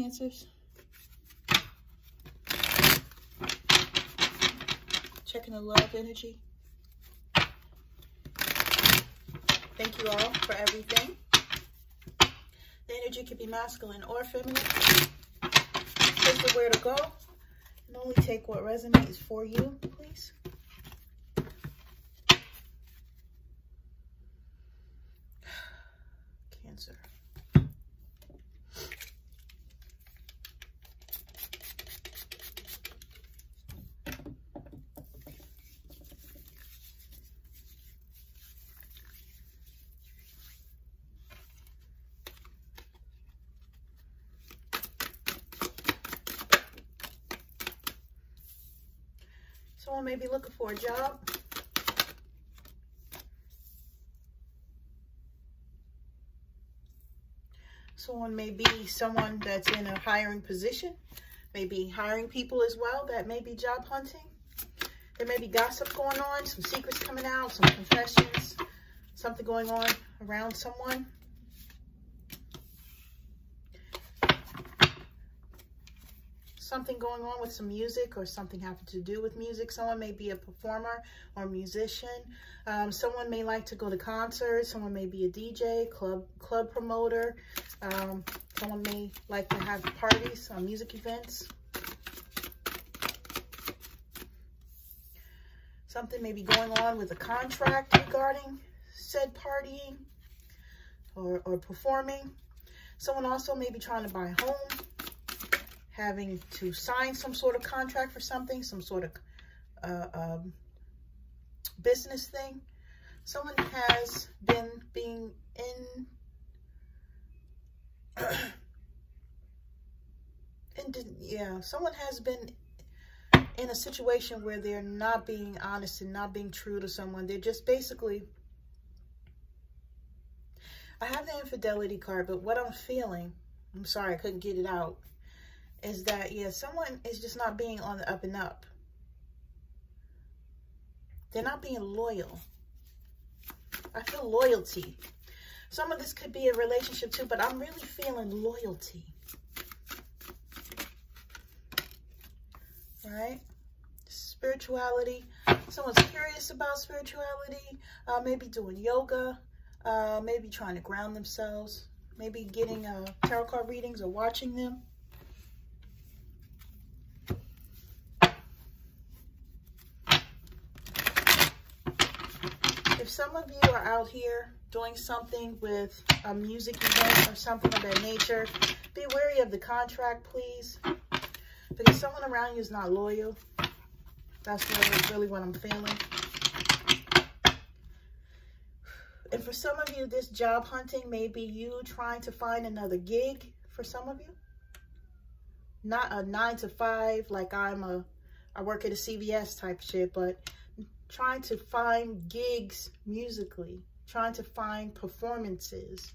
Cancers. Checking the love energy. Thank you all for everything. The energy can be masculine or feminine. Take the where to go. And only take what resonates for you, please. Cancer. Someone may be looking for a job. Someone may be someone that's in a hiring position, maybe hiring people as well that may be job hunting. There may be gossip going on, some secrets coming out, some confessions, something going on around someone. Something going on with some music or something having to do with music. Someone may be a performer or musician. Um, someone may like to go to concerts. Someone may be a DJ, club club promoter. Um, someone may like to have parties, uh, music events. Something may be going on with a contract regarding said partying or, or performing. Someone also may be trying to buy a home having to sign some sort of contract for something, some sort of uh, um, business thing. Someone has been being in, in yeah, someone has been in a situation where they're not being honest and not being true to someone. They're just basically, I have the infidelity card, but what I'm feeling, I'm sorry, I couldn't get it out is that, yeah, someone is just not being on the up and up. They're not being loyal. I feel loyalty. Some of this could be a relationship too, but I'm really feeling loyalty. All right? Spirituality. Someone's curious about spirituality. Uh, maybe doing yoga. Uh, maybe trying to ground themselves. Maybe getting uh, tarot card readings or watching them. If some of you are out here doing something with a music event or something of that nature, be wary of the contract, please. Because someone around you is not loyal. That's really, what I'm feeling. And for some of you, this job hunting may be you trying to find another gig for some of you. Not a nine to five, like I'm a, I work at a CVS type shit, but trying to find gigs musically, trying to find performances.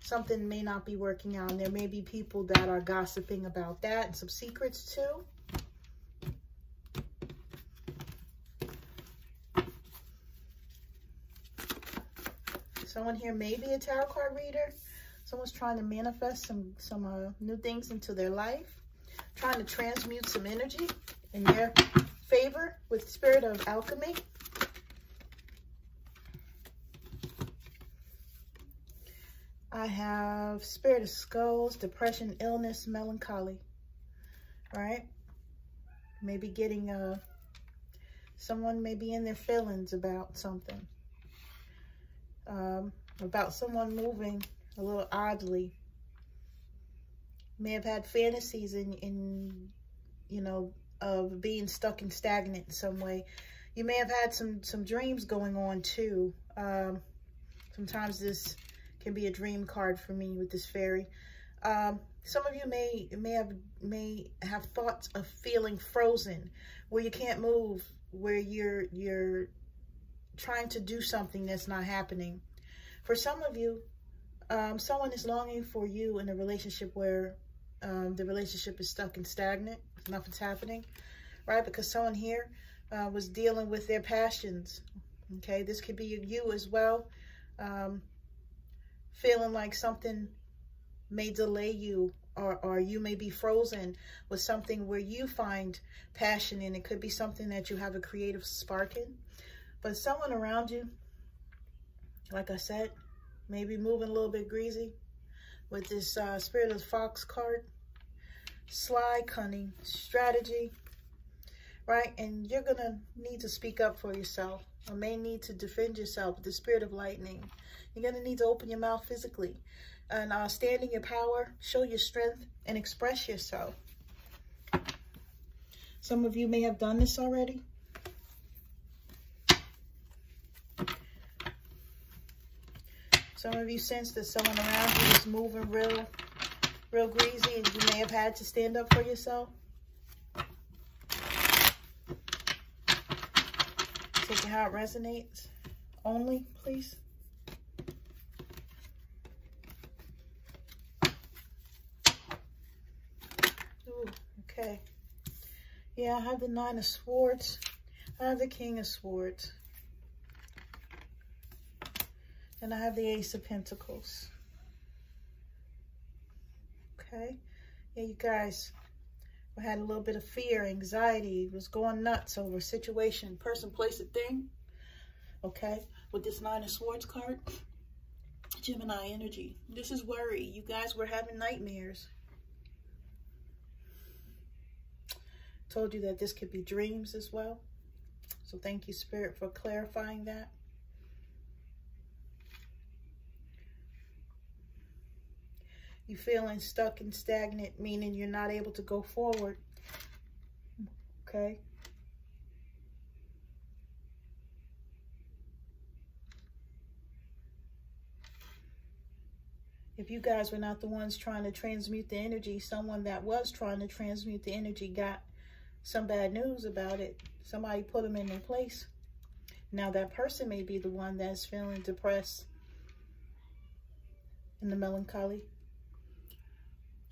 Something may not be working out. And there may be people that are gossiping about that and some secrets too. Someone here may be a tarot card reader. Someone's trying to manifest some, some uh, new things into their life. Trying to transmute some energy in their favor with Spirit of Alchemy. I have Spirit of Skulls, Depression, Illness, Melancholy. right? Maybe getting a, uh, someone may be in their feelings about something. Um, about someone moving a little oddly. May have had fantasies in, in you know, of being stuck and stagnant in some way. You may have had some, some dreams going on too. Um, sometimes this can be a dream card for me with this fairy. Um, some of you may may have may have thoughts of feeling frozen, where you can't move, where you're you're trying to do something that's not happening. For some of you, um, someone is longing for you in a relationship where um, the relationship is stuck and stagnant nothing's happening, right? Because someone here uh, was dealing with their passions, okay? This could be you as well, um, feeling like something may delay you or, or you may be frozen with something where you find passion in. It could be something that you have a creative spark in. But someone around you, like I said, maybe moving a little bit greasy with this uh, Spirit of the Fox card. Sly, cunning, strategy, right? And you're going to need to speak up for yourself or may need to defend yourself with the Spirit of Lightning. You're going to need to open your mouth physically and uh, stand in your power, show your strength, and express yourself. Some of you may have done this already. Some of you sense that someone around you is moving real, real greasy and you may have had to stand up for yourself. Take how it resonates. Only, please. Okay. Yeah, I have the Nine of Swords. I have the King of Swords. And I have the Ace of Pentacles. Okay. Yeah, you guys had a little bit of fear, anxiety, was going nuts over situation, person, place, a thing. Okay. With this Nine of Swords card, Gemini energy. This is worry. You guys were having nightmares. Told you that this could be dreams as well. So thank you, Spirit, for clarifying that. You feeling stuck and stagnant, meaning you're not able to go forward. Okay. If you guys were not the ones trying to transmute the energy, someone that was trying to transmute the energy got some bad news about it. Somebody put them in their place. Now that person may be the one that's feeling depressed and the melancholy.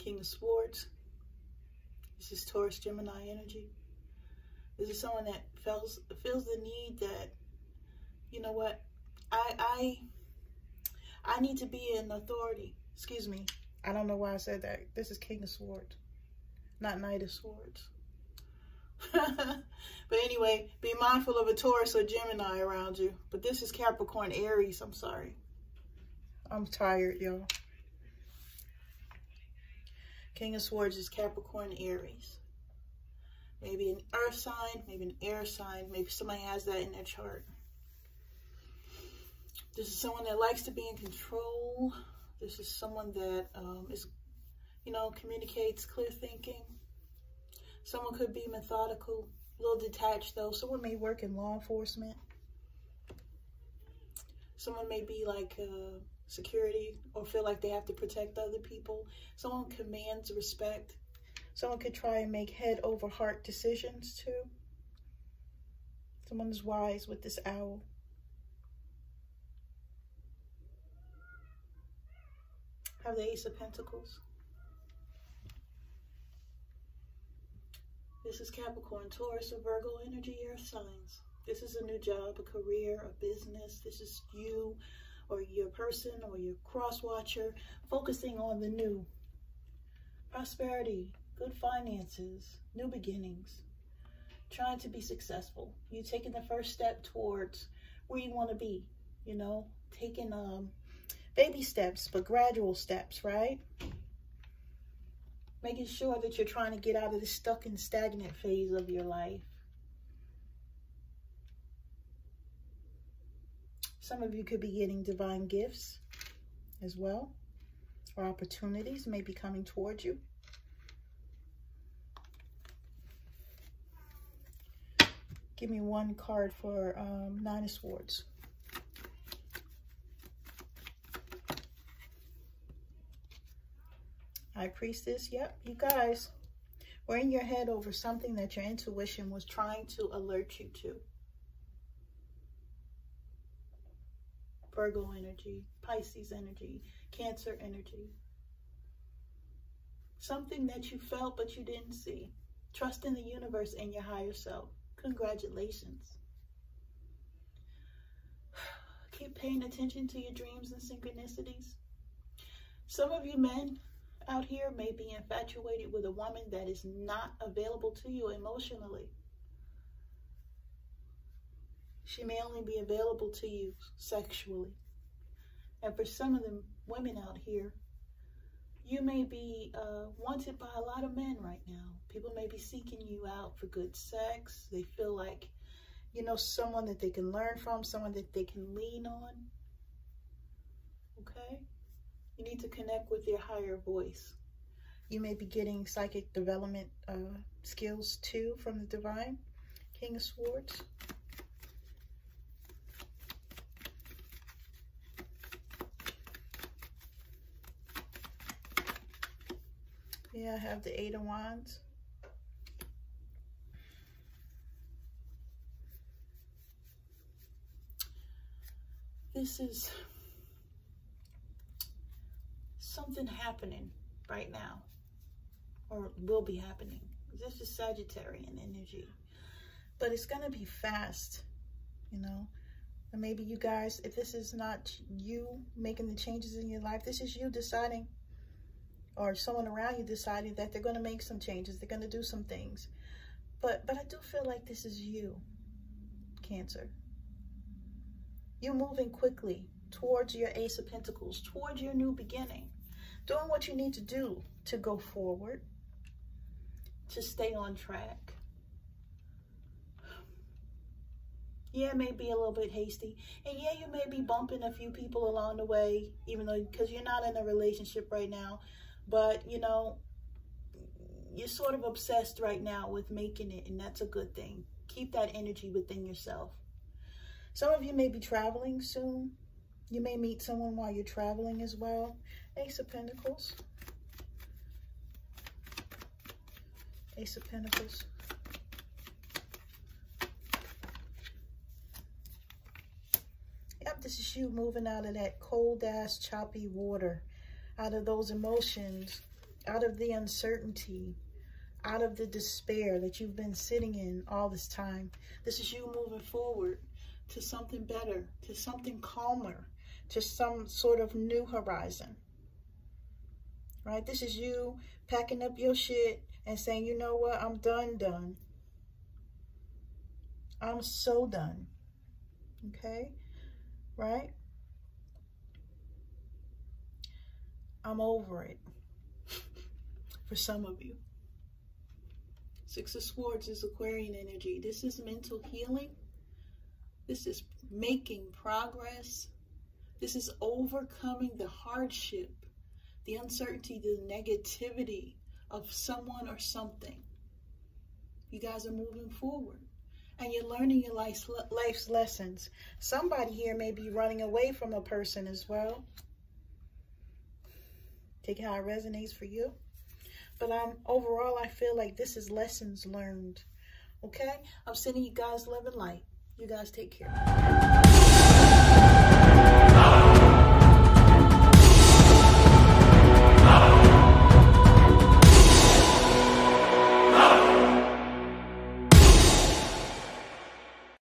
King of Swords. This is Taurus Gemini energy. This is someone that feels feels the need that, you know what, I I I need to be an authority. Excuse me. I don't know why I said that. This is King of Swords, not Knight of Swords. but anyway, be mindful of a Taurus or Gemini around you. But this is Capricorn Aries. I'm sorry. I'm tired, y'all. King of Swords is Capricorn Aries. Maybe an earth sign, maybe an air sign. Maybe somebody has that in their chart. This is someone that likes to be in control. This is someone that um, is, you know, communicates clear thinking. Someone could be methodical, a little detached though. Someone may work in law enforcement. Someone may be like uh, security or feel like they have to protect other people. Someone commands respect. Someone could try and make head over heart decisions too. Someone is wise with this owl. Have the Ace of Pentacles. This is Capricorn, Taurus, or Virgo energy, earth signs. This is a new job, a career, a business. This is you or your person or your cross watcher, focusing on the new. Prosperity, good finances, new beginnings, trying to be successful. You taking the first step towards where you want to be, you know, taking um, baby steps, but gradual steps, right? Making sure that you're trying to get out of the stuck and stagnant phase of your life. Some of you could be getting divine gifts as well, or opportunities may be coming towards you. Give me one card for um, Nine of Swords. High Priestess, yep, you guys were in your head over something that your intuition was trying to alert you to. Virgo energy, Pisces energy, Cancer energy. Something that you felt but you didn't see. Trust in the universe and your higher self. Congratulations. Keep paying attention to your dreams and synchronicities. Some of you men, out here may be infatuated with a woman that is not available to you emotionally. She may only be available to you sexually. And for some of the women out here, you may be uh, wanted by a lot of men right now. People may be seeking you out for good sex. They feel like, you know, someone that they can learn from, someone that they can lean on. Okay? You need to connect with your higher voice. You may be getting psychic development uh, skills too from the divine King of Swords. Yeah, I have the Eight of Wands. This is something happening right now or will be happening. This is Sagittarian energy, but it's going to be fast, you know. And maybe you guys, if this is not you making the changes in your life, this is you deciding or someone around you deciding that they're going to make some changes. They're going to do some things. But, but I do feel like this is you, Cancer. You're moving quickly towards your Ace of Pentacles, towards your new beginning. Doing what you need to do to go forward, to stay on track. Yeah, it may be a little bit hasty. And yeah, you may be bumping a few people along the way, even though, because you're not in a relationship right now. But, you know, you're sort of obsessed right now with making it, and that's a good thing. Keep that energy within yourself. Some of you may be traveling soon. You may meet someone while you're traveling as well. Ace of Pentacles. Ace of Pentacles. Yep, this is you moving out of that cold-ass, choppy water out of those emotions, out of the uncertainty, out of the despair that you've been sitting in all this time. This is you moving forward to something better, to something calmer, to some sort of new horizon. Right? This is you packing up your shit and saying, you know what? I'm done, done. I'm so done. Okay? Right? I'm over it for some of you. Six of Swords is Aquarian energy. This is mental healing. This is making progress. This is overcoming the hardship, the uncertainty, the negativity of someone or something. You guys are moving forward and you're learning your life's, life's lessons. Somebody here may be running away from a person as well. Take how it resonates for you. But um, overall, I feel like this is lessons learned. Okay? I'm sending you guys love and light. You guys take care.